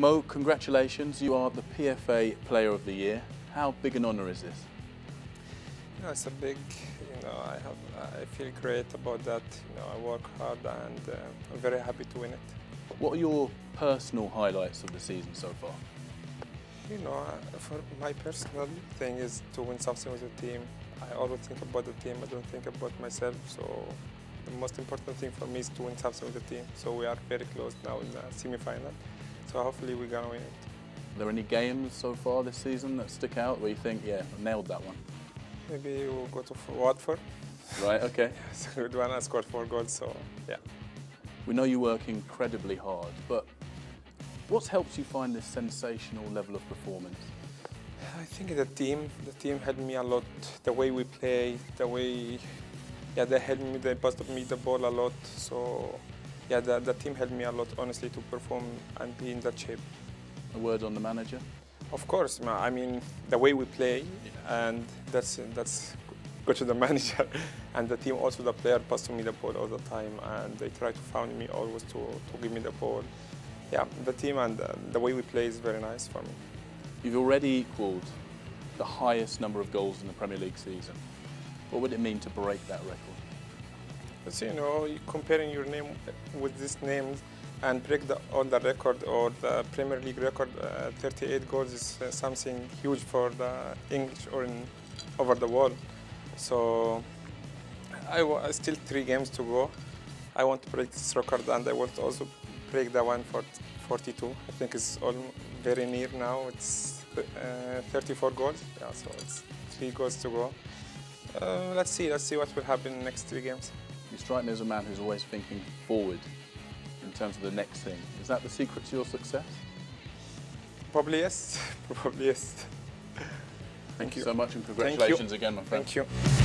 Mo, congratulations. You are the PFA Player of the Year. How big an honour is this? You know, it's a big, you know, I have, I feel great about that. You know, I work hard and uh, I'm very happy to win it. What are your personal highlights of the season so far? You know, uh, for my personal thing is to win something with the team. I always think about the team. I don't think about myself. So the most important thing for me is to win something with the team. So we are very close now in the semi-final. So hopefully we're gonna win it. Are there any games so far this season that stick out where you think, yeah, I nailed that one? Maybe we'll go to Watford. Right, okay. It's a good one. I scored four goals, so yeah. We know you work incredibly hard, but what's helped you find this sensational level of performance? I think the team, the team helped me a lot. The way we play, the way, yeah, they helped me. They passed me the ball a lot. So, yeah, the, the team helped me a lot, honestly, to perform and be in that shape. A word on the manager? Of course, I mean the way we play, and that's that's go to the manager, and the team also the player pass to me the ball all the time, and they try to find me always to, to give me the ball. Yeah, the team and uh, the way we play is very nice for me. You've already equalled the highest number of goals in the Premier League season. What would it mean to break that record? But you know, you comparing your name with these names and break the, all the record or the Premier League record, uh, 38 goals is uh, something huge for the English or in, over the world. So I still three games to go. I want to break this record and I want to also break the one for 42. I think it's all very near now. It's uh, 34 goals. Yeah, so it's three goals to go. Uh, let's see. Let's see what will happen in the next three games. You strike me as a man who's always thinking forward in terms of the next thing. Is that the secret to your success? Probably yes. Probably yes. Thank, you you. so much and congratulations again, my friend. Thank you.